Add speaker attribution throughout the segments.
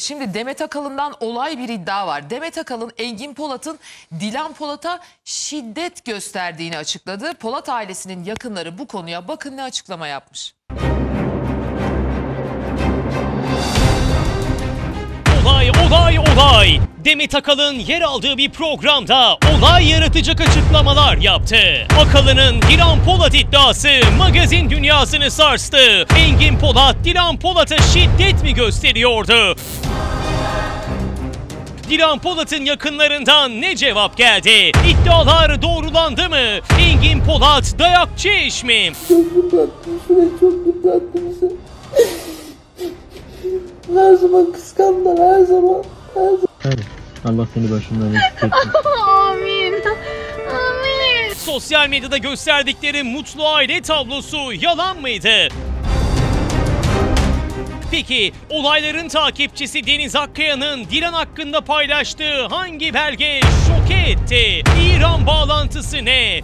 Speaker 1: Şimdi Demet Akalın'dan olay bir iddia var. Demet Akalın Engin Polat'ın Dilan Polat'a şiddet gösterdiğini açıkladı. Polat ailesinin yakınları bu konuya bakın ne açıklama yapmış.
Speaker 2: Olay olay. Demet Akalın yer aldığı bir programda olay yaratacak açıklamalar yaptı. Akalın'ın Dilan Polat iddiası magazin dünyasını sarstı. Engin Polat Dilan Polat'a şiddet mi gösteriyordu? Dilan Polat'ın yakınlarından ne cevap geldi? İddialar doğrulandı mı? Engin Polat dayakçı eş mi?
Speaker 3: Çok yıprattım şurayı çok yıprattım seni. Her zaman kıskandılar her zaman. Her zaman.
Speaker 4: Hayır. Allah seni başımdan eksik etsin.
Speaker 5: Amin. Amin.
Speaker 2: Sosyal medyada gösterdikleri mutlu aile tablosu yalan mıydı? Peki olayların takipçisi Deniz Akkaya'nın Dilan hakkında paylaştığı hangi belge şoke etti? İran bağlantısı ne?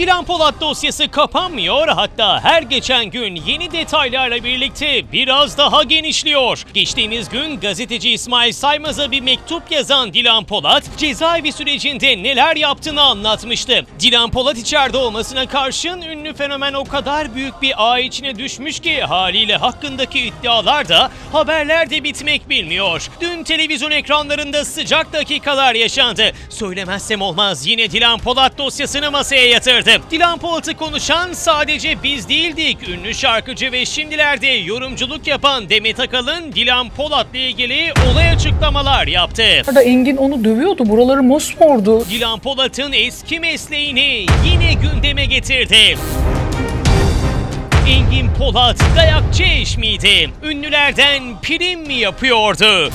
Speaker 2: Dilan Polat dosyası kapanmıyor hatta her geçen gün yeni detaylarla birlikte biraz daha genişliyor. Geçtiğimiz gün gazeteci İsmail Saymaz'a bir mektup yazan Dilan Polat cezaevi sürecinde neler yaptığını anlatmıştı. Dilan Polat içeride olmasına karşın ünlü fenomen o kadar büyük bir ağ içine düşmüş ki haliyle hakkındaki iddialar da haberlerde bitmek bilmiyor. Dün televizyon ekranlarında sıcak dakikalar yaşandı. Söylemezsem olmaz yine Dilan Polat dosyasını masaya yatırdı. Dilan Polat'ı konuşan sadece biz değildik. Ünlü şarkıcı ve şimdilerde yorumculuk yapan Demet Akalın Dilan Polat'la ilgili olay açıklamalar yaptı.
Speaker 6: Orada Engin onu dövüyordu. Buraları mosmordu.
Speaker 2: Dilan Polat'ın eski mesleğini yine gündeme getirdi. Engin Polat dayakçı eş miydi? Ünlülerden prim mi yapıyordu?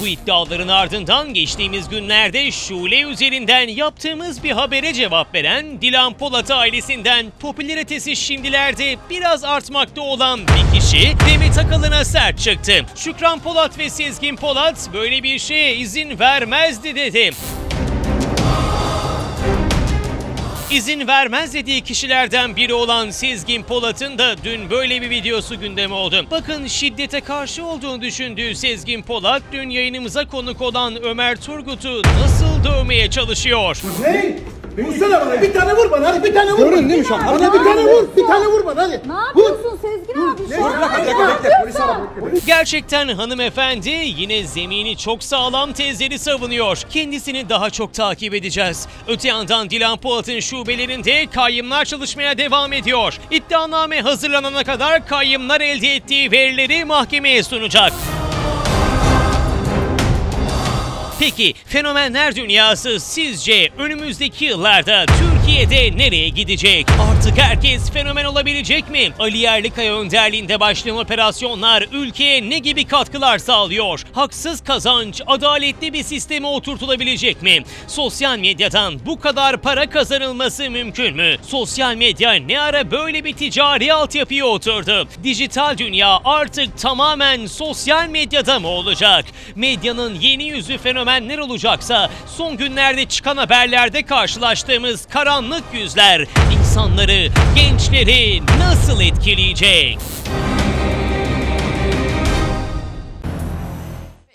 Speaker 2: Bu iddiaların ardından geçtiğimiz günlerde Şule üzerinden yaptığımız bir habere cevap veren Dilan Polat ailesinden popülaritesi şimdilerde biraz artmakta olan bir kişi Demet Akalın'a sert çıktı. Şükran Polat ve Sezgin Polat böyle bir şeye izin vermezdi dedi. İzin vermez dediği kişilerden biri olan Sezgin Polat'ın da dün böyle bir videosu gündeme oldu. Bakın şiddete karşı olduğunu düşündüğü Sezgin Polat dün yayınımıza konuk olan Ömer Turgut'u nasıl dövmeye çalışıyor.
Speaker 7: Ne? Vursana bana bir tane vur bana hadi bir tane vur. Görün değil mi şu an? Bana bir tane vur bir tane vur bana hadi.
Speaker 5: Ne yapıyorsun Sezgin abi?
Speaker 7: Bekle.
Speaker 2: Gerçekten hanımefendi yine zemini çok sağlam tezleri savunuyor. Kendisini daha çok takip edeceğiz. Öte yandan Dilan Polat'ın şubelerinde kayyımlar çalışmaya devam ediyor. İddianame hazırlanana kadar kayyımlar elde ettiği verileri mahkemeye sunacak. Peki fenomenler dünyası sizce önümüzdeki yıllarda Türkiye'de nereye gidecek? Artık herkes fenomen olabilecek mi? Ali Yerlikaya önderliğinde başlayan operasyonlar ülkeye ne gibi katkılar sağlıyor? Haksız kazanç, adaletli bir sisteme oturtulabilecek mi? Sosyal medyadan bu kadar para kazanılması mümkün mü? Sosyal medya ne ara böyle bir ticari altyapıya oturdu? Dijital dünya artık tamamen sosyal medyada mı olacak? Medyanın yeni yüzü fenomenler olacaksa son günlerde çıkan haberlerde karşılaştığımız karanlık yüzler insanları, gençleri nasıl etkileyecek?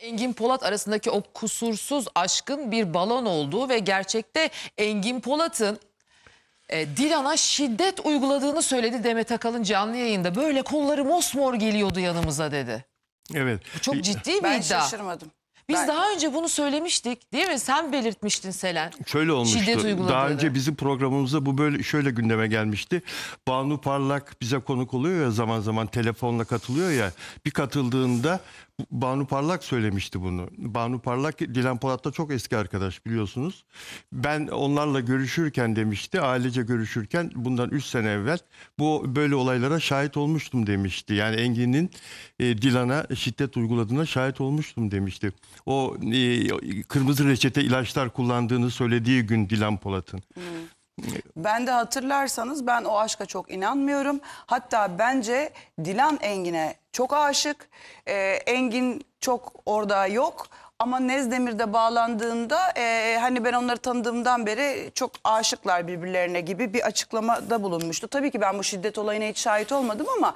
Speaker 1: Engin Polat arasındaki o kusursuz aşkın bir balon olduğu ve gerçekte Engin Polat'ın e, Dilan'a şiddet uyguladığını söyledi Demet Akalın canlı yayında. Böyle kolları mosmor geliyordu yanımıza dedi.
Speaker 8: Evet.
Speaker 1: Çok ciddi bir
Speaker 9: Ben
Speaker 1: iddia.
Speaker 9: şaşırmadım.
Speaker 1: Biz
Speaker 9: Ben-
Speaker 1: daha önce bunu söylemiştik değil mi? Sen belirtmiştin Selen.
Speaker 8: Şöyle olmuştu.
Speaker 1: Şiddet uyguladığını.
Speaker 8: Daha önce bizim programımızda bu böyle şöyle gündeme gelmişti. Banu Parlak bize konuk oluyor ya zaman zaman telefonla katılıyor ya. Bir katıldığında Banu Parlak söylemişti bunu. Banu Parlak Dilan Polat'la çok eski arkadaş biliyorsunuz. Ben onlarla görüşürken demişti. Ailece görüşürken bundan 3 sene evvel bu böyle olaylara şahit olmuştum demişti. Yani Engin'in e, Dilan'a şiddet uyguladığına şahit olmuştum demişti. O e, kırmızı reçete ilaçlar kullandığını söylediği gün Dilan Polat'ın.
Speaker 9: Ben de hatırlarsanız ben o aşka çok inanmıyorum. Hatta bence Dilan Engin'e çok aşık. Ee, Engin çok orada yok. Ama Nezdemir'de bağlandığında e, hani ben onları tanıdığımdan beri çok aşıklar birbirlerine gibi bir açıklamada bulunmuştu. Tabii ki ben bu şiddet olayına hiç şahit olmadım ama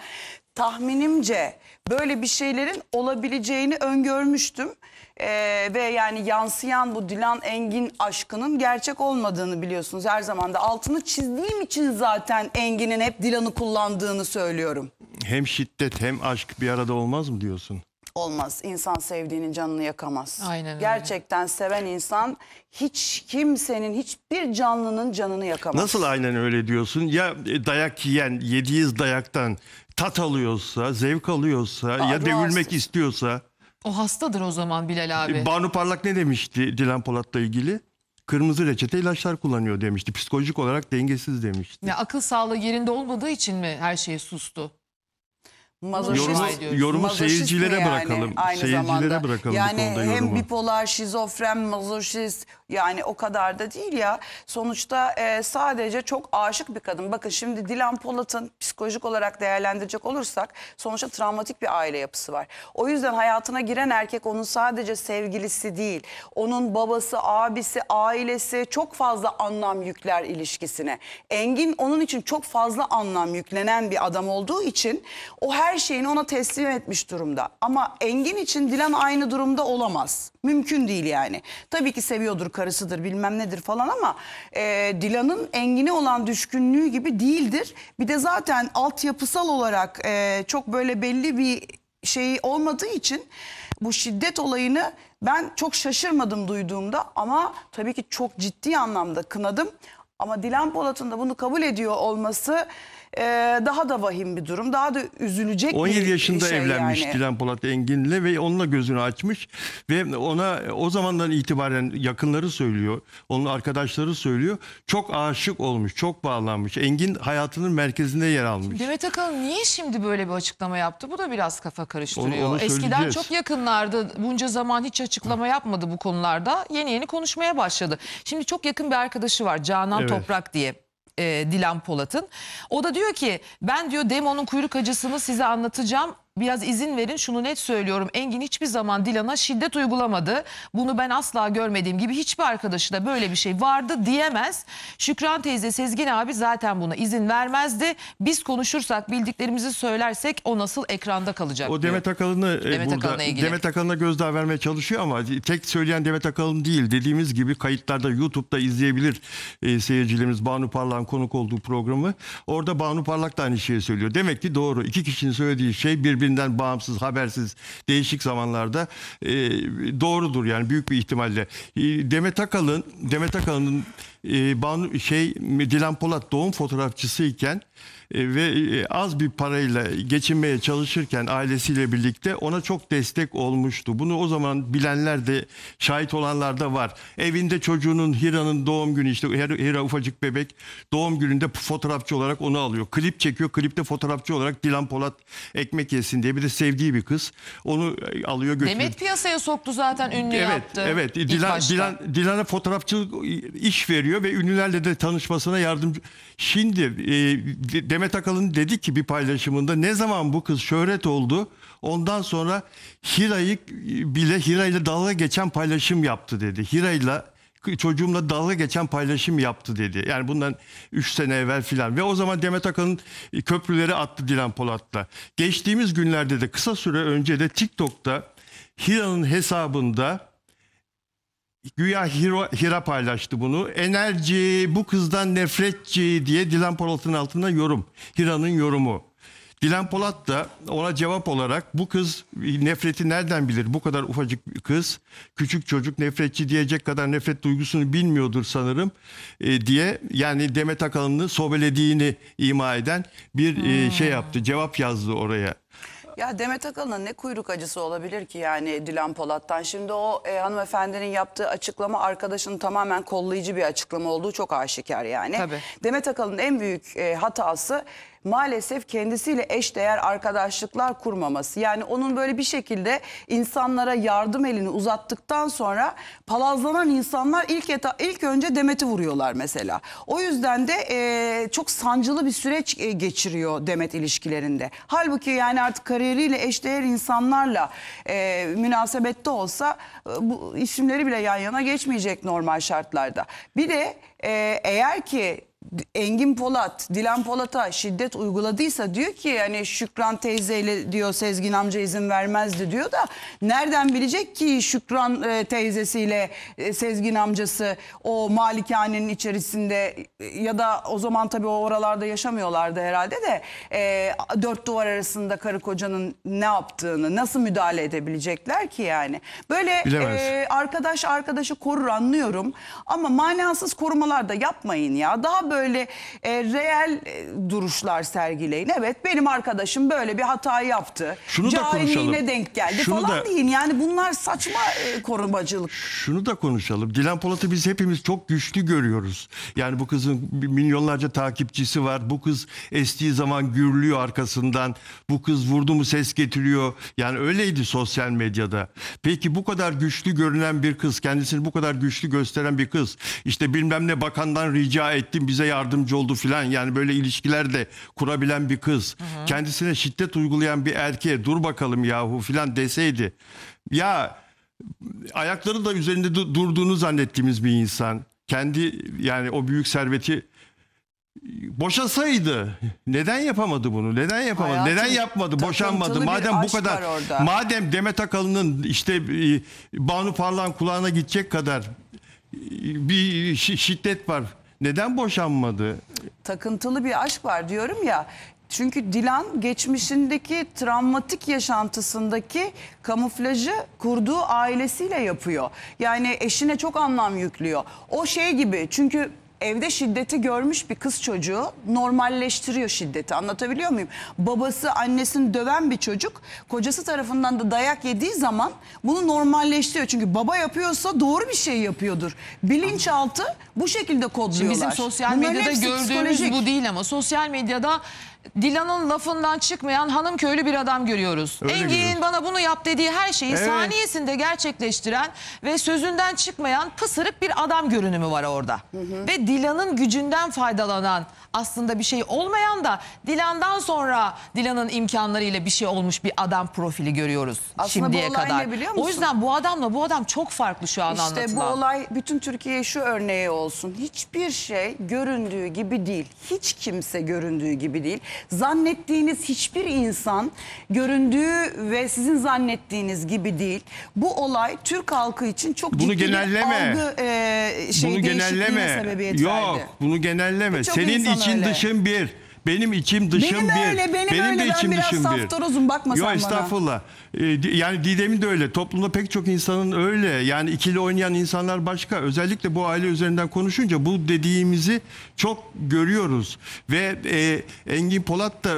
Speaker 9: tahminimce böyle bir şeylerin olabileceğini öngörmüştüm. Ee, ve yani yansıyan bu Dilan Engin aşkının gerçek olmadığını biliyorsunuz her zaman da altını çizdiğim için zaten Engin'in hep Dilan'ı kullandığını söylüyorum.
Speaker 8: Hem şiddet hem aşk bir arada olmaz mı diyorsun?
Speaker 9: Olmaz. İnsan sevdiğinin canını yakamaz.
Speaker 1: Aynen öyle.
Speaker 9: Gerçekten seven insan hiç kimsenin, hiçbir canlının canını yakamaz.
Speaker 8: Nasıl aynen öyle diyorsun? Ya e, dayak yiyen yediğiz dayaktan tat alıyorsa, zevk alıyorsa ya
Speaker 9: ruh
Speaker 8: devirmek
Speaker 9: hastası.
Speaker 8: istiyorsa.
Speaker 1: O hastadır o zaman Bilal abi.
Speaker 8: Banu Parlak ne demişti Dilan Polat'la ilgili? Kırmızı reçete ilaçlar kullanıyor demişti. Psikolojik olarak dengesiz demişti.
Speaker 1: Ya akıl sağlığı yerinde olmadığı için mi her şeye sustu?
Speaker 9: Mazoşist-
Speaker 1: Yorumu-
Speaker 8: yorumu seyircilere bırakalım. Seyircilere bırakalım bu
Speaker 9: yani
Speaker 8: konuda
Speaker 9: hem
Speaker 8: yorumu.
Speaker 9: bipolar, şizofren, mazoşist yani o kadar da değil ya. Sonuçta e, sadece çok aşık bir kadın. Bakın şimdi Dilan Polat'ın psikolojik olarak değerlendirecek olursak sonuçta travmatik bir aile yapısı var. O yüzden hayatına giren erkek onun sadece sevgilisi değil. Onun babası, abisi, ailesi çok fazla anlam yükler ilişkisine. Engin onun için çok fazla anlam yüklenen bir adam olduğu için o her şeyini ona teslim etmiş durumda. Ama Engin için Dilan aynı durumda olamaz. Mümkün değil yani. Tabii ki seviyordur, karısıdır, bilmem nedir falan ama e, Dilan'ın Engin'e olan düşkünlüğü gibi değildir. Bir de zaten altyapısal olarak e, çok böyle belli bir şey olmadığı için bu şiddet olayını ben çok şaşırmadım duyduğumda ama tabii ki çok ciddi anlamda kınadım. Ama Dilan Polat'ın da bunu kabul ediyor olması e, daha da vahim bir durum. Daha da üzülecek
Speaker 8: 17
Speaker 9: bir
Speaker 8: yaşında
Speaker 9: şey
Speaker 8: evlenmiş
Speaker 9: yani.
Speaker 8: Dilan Polat Engin'le ve onunla gözünü açmış ve ona o zamandan itibaren yakınları söylüyor, onun arkadaşları söylüyor. Çok aşık olmuş, çok bağlanmış. Engin hayatının merkezinde yer almış.
Speaker 1: Demet Akalın niye şimdi böyle bir açıklama yaptı? Bu da biraz kafa karıştırıyor.
Speaker 8: Onu- onu
Speaker 1: Eskiden çok yakınlardı. Bunca zaman hiç açıklama yapmadı bu konularda. Yeni yeni konuşmaya başladı. Şimdi çok yakın bir arkadaşı var Canan
Speaker 8: Evet.
Speaker 1: Toprak diye. E, Dilan Polat'ın. O da diyor ki ben diyor Demo'nun kuyruk acısını size anlatacağım. Biraz izin verin şunu net söylüyorum. Engin hiçbir zaman Dilan'a şiddet uygulamadı. Bunu ben asla görmediğim gibi hiçbir arkadaşı da böyle bir şey vardı diyemez. Şükran teyze Sezgin abi zaten buna izin vermezdi. Biz konuşursak bildiklerimizi söylersek o nasıl ekranda kalacak
Speaker 8: O
Speaker 1: diyor.
Speaker 8: Demet Akalın'ı e,
Speaker 1: Demet
Speaker 8: burada
Speaker 1: Akalın'la ilgili.
Speaker 8: Demet Akalın'a gözdağı vermeye çalışıyor ama tek söyleyen Demet Akalın değil. Dediğimiz gibi kayıtlarda YouTube'da izleyebilir e, seyircilerimiz Banu Parlak'ın konuk olduğu programı. Orada Banu Parlak da aynı şeyi söylüyor. Demek ki doğru. İki kişinin söylediği şey birbirinden bağımsız, habersiz, değişik zamanlarda e, doğrudur yani büyük bir ihtimalle. E, Demet Akalın, Demet Akalın'ın e, Banu şey Dilan Polat doğum fotoğrafçısıyken e, ve e, az bir parayla geçinmeye çalışırken ailesiyle birlikte ona çok destek olmuştu. Bunu o zaman bilenler de şahit olanlar da var. Evinde çocuğunun Hira'nın doğum günü işte Hira, Hira ufacık bebek doğum gününde fotoğrafçı olarak onu alıyor. Klip çekiyor. Klipte fotoğrafçı olarak Dilan Polat ekmek yesin diye bir de sevdiği bir kız. Onu e, alıyor götürüyor.
Speaker 1: Demet piyasaya soktu zaten ünlü
Speaker 8: Evet,
Speaker 1: yaptı.
Speaker 8: evet. Dilan. Dilan, Dilan'a fotoğrafçılık iş veriyor ve ünlülerle de tanışmasına yardımcı. Şimdi e, De- Demet Akalın dedi ki bir paylaşımında ne zaman bu kız şöhret oldu ondan sonra Hira'yı bile Hira ile dalga geçen paylaşım yaptı dedi. Hira ile çocuğumla dalga geçen paylaşım yaptı dedi. Yani bundan 3 sene evvel filan. Ve o zaman Demet Akalın köprüleri attı Dilan Polat'la. Geçtiğimiz günlerde de kısa süre önce de TikTok'ta Hira'nın hesabında Güya Hira, Hira paylaştı bunu. Enerji, bu kızdan nefretçi diye Dilan Polat'ın altında yorum. Hira'nın yorumu. Dilan Polat da ona cevap olarak bu kız nefreti nereden bilir? Bu kadar ufacık bir kız, küçük çocuk nefretçi diyecek kadar nefret duygusunu bilmiyordur sanırım e, diye yani Demet Akalın'ı sobelediğini ima eden bir e, şey yaptı. Cevap yazdı oraya.
Speaker 9: Ya Demet Akalın'ın ne kuyruk acısı olabilir ki yani Dilan Polat'tan? Şimdi o e, hanımefendinin yaptığı açıklama arkadaşının tamamen kollayıcı bir açıklama olduğu çok aşikar yani.
Speaker 1: Tabii.
Speaker 9: Demet Akalın'ın en büyük e, hatası maalesef kendisiyle eşdeğer arkadaşlıklar kurmaması. Yani onun böyle bir şekilde insanlara yardım elini uzattıktan sonra palazlanan insanlar ilk eta, ilk önce Demet'i vuruyorlar mesela. O yüzden de e, çok sancılı bir süreç e, geçiriyor Demet ilişkilerinde. Halbuki yani artık kariyeriyle eşdeğer insanlarla e, münasebette olsa e, bu isimleri bile yan yana geçmeyecek normal şartlarda. Bir de e, eğer ki Engin Polat, Dilan Polat'a şiddet uyguladıysa diyor ki yani Şükran teyzeyle diyor Sezgin amca izin vermezdi diyor da nereden bilecek ki Şükran e, teyzesiyle e, Sezgin amcası o malikanenin içerisinde e, ya da o zaman tabii o oralarda yaşamıyorlardı herhalde de e, dört duvar arasında karı kocanın ne yaptığını nasıl müdahale edebilecekler ki yani. Böyle
Speaker 8: Bilemez.
Speaker 9: e, arkadaş arkadaşı korur anlıyorum ama manasız korumalar da yapmayın ya. Daha böyle e, reel e, duruşlar sergileyin. Evet benim arkadaşım böyle bir hatayı yaptı.
Speaker 8: Şunu da
Speaker 9: Cahilliğine
Speaker 8: konuşalım.
Speaker 9: denk geldi
Speaker 8: Şunu
Speaker 9: falan
Speaker 8: da-
Speaker 9: deyin. Yani bunlar saçma e, korumacılık.
Speaker 8: Şunu da konuşalım. Dilan Polat'ı biz hepimiz çok güçlü görüyoruz. Yani bu kızın milyonlarca takipçisi var. Bu kız estiği zaman gürlüyor arkasından. Bu kız vurdu mu ses getiriyor. Yani öyleydi sosyal medyada. Peki bu kadar güçlü görünen bir kız, kendisini bu kadar güçlü gösteren bir kız. işte bilmem ne bakandan rica ettim bize yardımcı oldu filan. Yani böyle ilişkiler de kurabilen bir kız. Kendisine şiddet uygulayan bir erkeğe dur bakalım yahu filan deseydi. Ya ayakları da üzerinde du- durduğunu zannettiğimiz bir insan. Kendi yani o büyük serveti boşasaydı neden yapamadı bunu? Neden yapamadı?
Speaker 9: Hayatım,
Speaker 8: neden yapmadı? Boşanmadı. Madem bu kadar madem Demet Akalın'ın işte e, Banu Parlan kulağına gidecek kadar e, bir şi- şiddet var. Neden boşanmadı?
Speaker 9: takıntılı bir aşk var diyorum ya. Çünkü Dilan geçmişindeki travmatik yaşantısındaki kamuflajı kurduğu ailesiyle yapıyor. Yani eşine çok anlam yüklüyor. O şey gibi çünkü evde şiddeti görmüş bir kız çocuğu normalleştiriyor şiddeti. Anlatabiliyor muyum? Babası annesini döven bir çocuk kocası tarafından da dayak yediği zaman bunu normalleştiriyor. Çünkü baba yapıyorsa doğru bir şey yapıyordur. Bilinçaltı bu şekilde kodluyorlar.
Speaker 1: Şimdi bizim sosyal
Speaker 9: Bunların
Speaker 1: medyada
Speaker 9: hepsi
Speaker 1: gördüğümüz
Speaker 9: psikolojik.
Speaker 1: bu değil ama sosyal medyada Dilan'ın lafından çıkmayan hanım köylü bir adam görüyoruz.
Speaker 8: Öyle
Speaker 1: Engin
Speaker 8: görüyoruz.
Speaker 1: bana bunu yap dediği her şeyi
Speaker 8: Evet.
Speaker 1: saniyesinde gerçekleştiren ve sözünden çıkmayan pısırık bir adam görünümü var orada. Ve Dilan'ın gücünden faydalanan aslında bir şey olmayan da Dilan'dan sonra Dilan'ın imkanlarıyla bir şey olmuş bir adam profili görüyoruz
Speaker 9: Aslında bu
Speaker 1: şimdiye
Speaker 9: olay
Speaker 1: kadar.
Speaker 9: ne biliyor
Speaker 1: O
Speaker 9: musun?
Speaker 1: yüzden bu adamla bu adam çok farklı şu an
Speaker 9: İşte
Speaker 1: anlatılan.
Speaker 9: bu olay bütün Türkiye'ye şu örneği olsun. Hiçbir şey göründüğü gibi değil. Hiç kimse göründüğü gibi değil. Zannettiğiniz hiçbir insan göründüğü ve sizin zannettiğiniz gibi değil. Bu olay Türk halkı için çok
Speaker 8: Bunu
Speaker 9: ciddi
Speaker 8: genelleme.
Speaker 9: bir algı e, şey
Speaker 8: bunu genelleme.
Speaker 9: sebebiyet
Speaker 8: Yok,
Speaker 9: verdi.
Speaker 8: bunu genelleme.
Speaker 9: Birçok
Speaker 8: Senin
Speaker 9: insan
Speaker 8: için
Speaker 9: öyle.
Speaker 8: dışın bir. Benim içim dışım
Speaker 9: Benim
Speaker 8: bir.
Speaker 9: öyle, benim öyle.
Speaker 8: de
Speaker 9: Ben
Speaker 8: içim
Speaker 9: biraz
Speaker 8: dışım bir.
Speaker 9: saftorozum, bakma sen
Speaker 8: Yok
Speaker 9: bana.
Speaker 8: estağfurullah. Di- yani Didem'in de öyle. Toplumda pek çok insanın öyle. Yani ikili oynayan insanlar başka. Özellikle bu aile üzerinden konuşunca bu dediğimizi çok görüyoruz. Ve e, Engin Polat da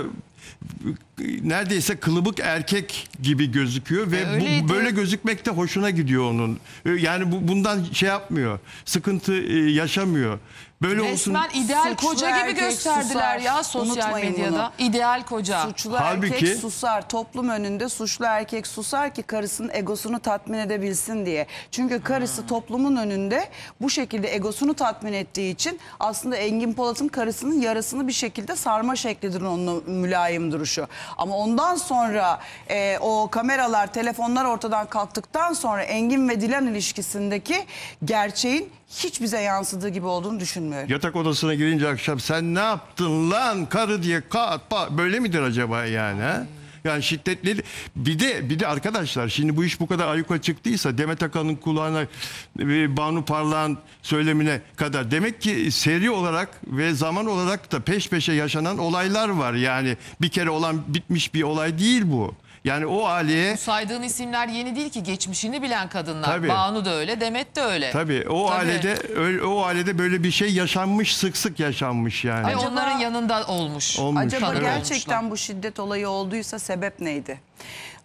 Speaker 8: neredeyse kılıbık erkek gibi gözüküyor ve
Speaker 1: E,
Speaker 8: bu, böyle gözükmek de hoşuna gidiyor onun. Ee, Yani bu bundan şey yapmıyor. Sıkıntı e, yaşamıyor. Böyle olsun.
Speaker 1: Resmen ideal
Speaker 9: Suçlu
Speaker 1: koca gibi
Speaker 9: erkek
Speaker 1: gösterdiler
Speaker 9: susar.
Speaker 1: ya sosyal
Speaker 9: Unutmayın
Speaker 1: medyada. İdeal koca.
Speaker 9: Suçlu
Speaker 8: Halbuki-
Speaker 9: erkek susar. Toplum önünde suçlu erkek susar ki karısının egosunu tatmin edebilsin diye. Çünkü karısı toplumun önünde bu şekilde egosunu tatmin ettiği için aslında Engin Polat'ın karısının yarasını bir şekilde sarma şeklidir onun mülayim duruşu. Ama ondan sonra e, o kameralar, telefonlar ortadan kalktıktan sonra Engin ve Dilan ilişkisindeki gerçeğin hiç bize yansıdığı gibi olduğunu düşünmüyorum.
Speaker 8: Yatak odasına girince akşam sen ne yaptın lan karı diye kat böyle midir acaba yani? Yani şiddetli bir de bir de arkadaşlar şimdi bu iş bu kadar ayyuka çıktıysa Demet Akalın'ın kulağına e, Banu Parlak'ın söylemine kadar demek ki seri olarak ve zaman olarak da peş peşe yaşanan olaylar var. Yani bir kere olan bitmiş bir olay değil bu. Yani o aileye
Speaker 1: Saydığın isimler yeni değil ki geçmişini bilen kadınlar.
Speaker 8: Tabii.
Speaker 1: Banu da öyle, Demet de öyle.
Speaker 8: tabii o
Speaker 1: Tabii.
Speaker 8: ailede öyle- o ailede böyle bir şey yaşanmış sık sık yaşanmış yani.
Speaker 1: Ve
Speaker 9: Acaba-
Speaker 1: onların yanında olmuş.
Speaker 8: Olmuş.
Speaker 9: Acaba
Speaker 8: Evet.
Speaker 9: gerçekten bu şiddet olayı olduysa sebep neydi?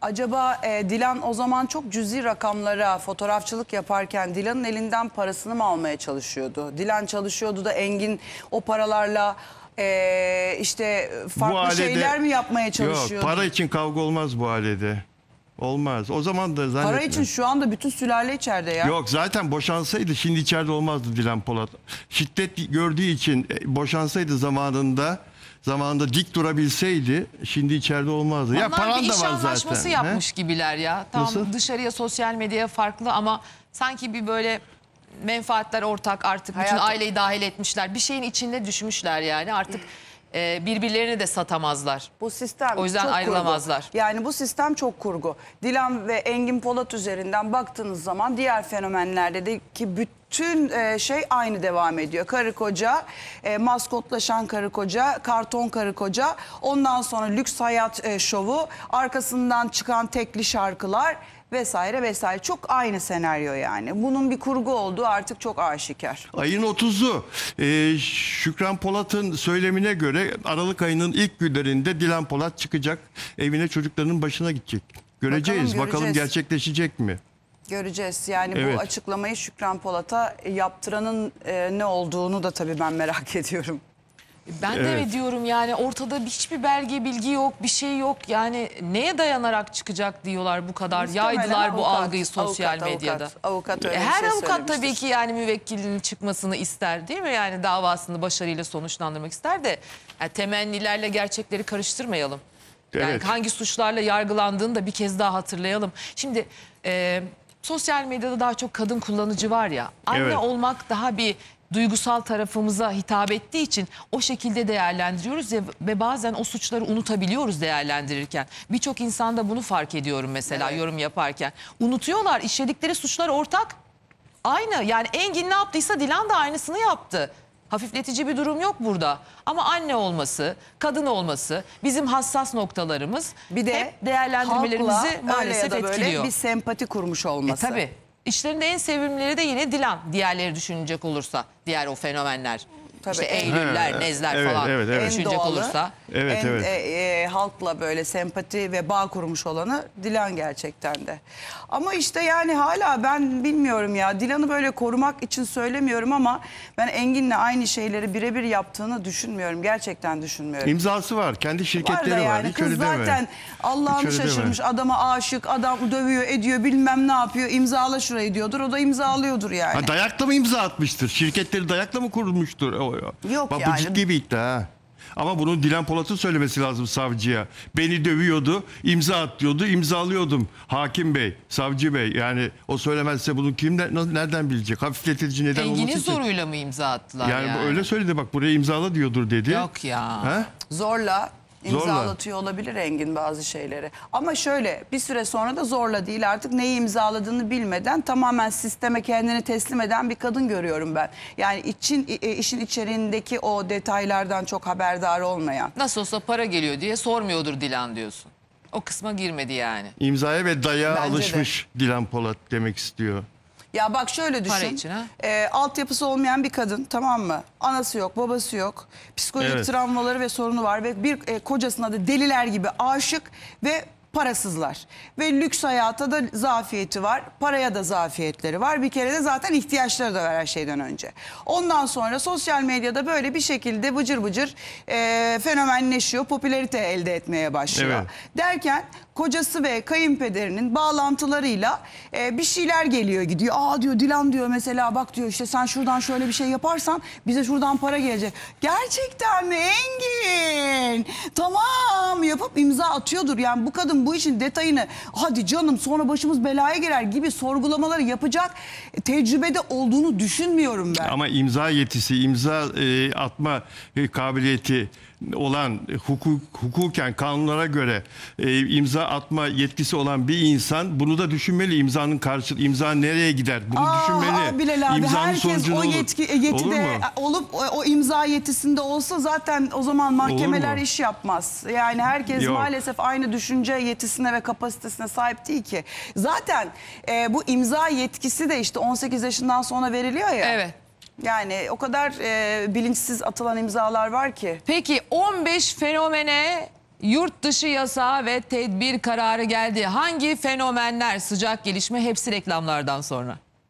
Speaker 9: Acaba e, Dilan o zaman çok cüzi rakamlara fotoğrafçılık yaparken Dilan'ın elinden parasını mı almaya çalışıyordu? Dilan çalışıyordu da Engin o paralarla Ee, işte farklı
Speaker 8: ailede-
Speaker 9: şeyler mi yapmaya çalışıyor?
Speaker 8: Yok para için kavga olmaz bu ailede. Olmaz. O zaman da zannetme.
Speaker 9: Para için şu anda bütün sülale içeride ya.
Speaker 8: Yok zaten boşansaydı şimdi içeride olmazdı Dilan Polat. Şiddet gördüğü için e, boşansaydı zamanında zamanında dik durabilseydi şimdi içeride olmazdı. ya
Speaker 1: Onlar
Speaker 8: paran
Speaker 1: bir
Speaker 8: da
Speaker 1: iş
Speaker 8: var
Speaker 1: anlaşması
Speaker 8: zaten.
Speaker 1: yapmış gibiler ya. Tam
Speaker 8: Nasıl?
Speaker 1: dışarıya sosyal medyaya farklı ama sanki bir böyle menfaatler ortak artık bütün
Speaker 9: Hayatım-
Speaker 1: aileyi dahil etmişler. Bir şeyin içinde düşmüşler yani artık e, birbirlerini de satamazlar.
Speaker 9: Bu sistem
Speaker 1: O yüzden
Speaker 9: çok
Speaker 1: ayrılamazlar.
Speaker 9: Kurgu. Yani bu sistem çok kurgu. Dilan ve Engin Polat üzerinden baktığınız zaman diğer fenomenlerde de ki bütün e, şey aynı devam ediyor. Karı koca, e, maskotlaşan karı koca, karton karı koca. Ondan sonra lüks hayat e, şovu, arkasından çıkan tekli şarkılar vesaire vesaire. Çok aynı senaryo yani. Bunun bir kurgu olduğu artık çok aşikar.
Speaker 8: Ayın 30'u e, Şükran Polat'ın söylemine göre Aralık ayının ilk günlerinde Dilan Polat çıkacak. Evine çocuklarının başına gidecek. Göreceğiz.
Speaker 9: Bakalım,
Speaker 8: Bakalım,
Speaker 9: göreceğiz.
Speaker 8: gerçekleşecek mi?
Speaker 9: Göreceğiz. Yani
Speaker 8: Evet.
Speaker 9: bu açıklamayı Şükran Polat'a yaptıranın e, ne olduğunu da tabii ben merak ediyorum.
Speaker 1: Ben de
Speaker 8: Evet.
Speaker 1: mi diyorum yani ortada hiçbir belge bilgi yok bir şey yok yani neye dayanarak çıkacak diyorlar bu kadar
Speaker 9: Muhtemelen
Speaker 1: yaydılar bu
Speaker 9: avukat,
Speaker 1: algıyı sosyal
Speaker 9: avukat,
Speaker 1: medyada.
Speaker 9: Avukat, avukat öyle
Speaker 1: E, Her
Speaker 9: şey
Speaker 1: avukat tabii ki yani müvekkilinin çıkmasını ister değil mi? Yani davasını başarıyla sonuçlandırmak ister de yani temennilerle gerçekleri karıştırmayalım. Yani
Speaker 8: Evet.
Speaker 1: hangi suçlarla yargılandığını da bir kez daha hatırlayalım. Şimdi e, sosyal medyada daha çok kadın kullanıcı var ya. Anne
Speaker 8: Evet.
Speaker 1: olmak daha bir duygusal tarafımıza hitap ettiği için o şekilde değerlendiriyoruz ya ve bazen o suçları unutabiliyoruz değerlendirirken. Birçok insanda bunu fark ediyorum mesela yorum yaparken. Unutuyorlar işledikleri suçlar ortak. Aynı yani Engin ne yaptıysa Dilan da aynısını yaptı. Hafifletici bir durum yok burada. Ama anne olması, kadın olması bizim hassas noktalarımız
Speaker 9: Bir de
Speaker 1: hep değerlendirmelerimizi
Speaker 9: halkla öyle
Speaker 1: maalesef
Speaker 9: ya da böyle
Speaker 1: etkiliyor.
Speaker 9: bir sempati kurmuş
Speaker 1: E
Speaker 9: olması.
Speaker 1: tabii. İşlerinde en sevimlileri de yine Dilan. Diğerleri düşünecek olursa. Diğer o fenomenler.
Speaker 9: Tabii,
Speaker 1: işte Eylüller,
Speaker 8: He,
Speaker 1: Nezler
Speaker 8: evet,
Speaker 1: falan
Speaker 8: evet, evet.
Speaker 9: En
Speaker 1: düşünecek
Speaker 9: doğalı,
Speaker 1: olursa.
Speaker 8: Evet,
Speaker 9: en
Speaker 8: evet.
Speaker 9: e, e, halkla böyle sempati ve bağ kurmuş olanı Dilan gerçekten de. Ama işte yani hala ben bilmiyorum ya Dilan'ı böyle korumak için söylemiyorum ama ben Engin'le aynı şeyleri birebir yaptığını düşünmüyorum. Gerçekten düşünmüyorum.
Speaker 8: İmzası var. Kendi
Speaker 9: Var
Speaker 8: şirketleri
Speaker 9: da
Speaker 8: var.
Speaker 9: yani
Speaker 8: Hiç
Speaker 9: kız
Speaker 8: öyle deme.
Speaker 9: zaten Allah'ını
Speaker 8: Hiç öyle deme.
Speaker 9: şaşırmış adama aşık adam dövüyor ediyor bilmem ne yapıyor imzala şurayı diyordur o da imzalıyordur yani.
Speaker 8: Ha, dayakla mı imza atmıştır? Şirketleri dayakla mı kurulmuştur? O- o-
Speaker 9: Yok
Speaker 8: Bak,
Speaker 9: yani.
Speaker 8: Bu ciddi bir iddia ha. Ama bunu Dilan Polat'ın söylemesi lazım savcıya. Beni dövüyordu, imza at diyordu, imzalıyordum. Hakim bey, savcı bey. Yani o söylemezse bunu kim ne- nereden bilecek? Hafifletici neden
Speaker 1: Engin'in
Speaker 8: olması için.
Speaker 1: zoruyla mı imza attılar
Speaker 8: Yani,
Speaker 1: yani?
Speaker 8: bu öyle söyledi bak buraya imzala diyordur dedi.
Speaker 1: Yok ya.
Speaker 9: Zorla
Speaker 8: Zorla.
Speaker 9: İmzalatıyor olabilir Engin bazı şeyleri. Ama şöyle bir süre sonra da zorla değil artık neyi imzaladığını bilmeden tamamen sisteme kendini teslim eden bir kadın görüyorum ben. Yani için e, işin içeriğindeki o detaylardan çok haberdar olmayan.
Speaker 1: Nasıl olsa para geliyor diye sormuyordur Dilan diyorsun. O kısma girmedi yani.
Speaker 8: İmzaya ve dayağa
Speaker 9: Bence de.
Speaker 8: alışmış Dilan Polat demek istiyor.
Speaker 9: Ya bak şöyle düşün.
Speaker 1: Para için ha?
Speaker 9: Ee, altyapısı olmayan bir kadın tamam mı? Anası yok, babası yok. Psikolojik
Speaker 8: Evet.
Speaker 9: travmaları ve sorunu var ve bir e, kocasına da deliler gibi aşık ve parasızlar. Ve lüks hayata da zafiyeti var. Paraya da zafiyetleri var. Bir kere de zaten ihtiyaçları da var her şeyden önce. Ondan sonra sosyal medyada böyle bir şekilde bıcır bıcır e, fenomenleşiyor. Popülarite elde etmeye başlıyor.
Speaker 8: Evet.
Speaker 9: Derken kocası ve kayınpederinin bağlantılarıyla e, bir şeyler geliyor gidiyor. Aa diyor Dilan diyor mesela bak diyor işte sen şuradan şöyle bir şey yaparsan bize şuradan para gelecek. Gerçekten mi Engin? Tamam yapıp imza atıyordur. Yani bu kadın bu işin detayını hadi canım sonra başımız belaya girer gibi sorgulamaları yapacak tecrübede olduğunu düşünmüyorum ben.
Speaker 8: Ama imza yetisi, imza e, atma e, kabiliyeti olan e, hukuk hukuken kanunlara göre e, imza atma yetkisi olan bir insan bunu da düşünmeli. İmzanın karşı imza nereye gider? Bunu
Speaker 9: Aa,
Speaker 8: düşünmeli.
Speaker 9: aa, Bilal abi
Speaker 8: İmzanın
Speaker 9: herkes o
Speaker 8: olur?
Speaker 9: yetki,
Speaker 8: Olur
Speaker 9: yetide
Speaker 8: mu?
Speaker 9: olup o, o imza yetisinde olsa zaten o zaman mahkemeler iş yapmaz. Yani herkes
Speaker 8: Yok.
Speaker 9: maalesef aynı düşünce yetisine ve kapasitesine sahip değil ki. Zaten e, bu imza yetkisi de işte 18 yaşından sonra veriliyor ya.
Speaker 1: Evet.
Speaker 9: Yani o kadar e, bilinçsiz atılan imzalar var ki.
Speaker 1: Peki 15 fenomene yurt dışı yasağı ve tedbir kararı geldi. Hangi fenomenler sıcak gelişme hepsi reklamlardan sonra.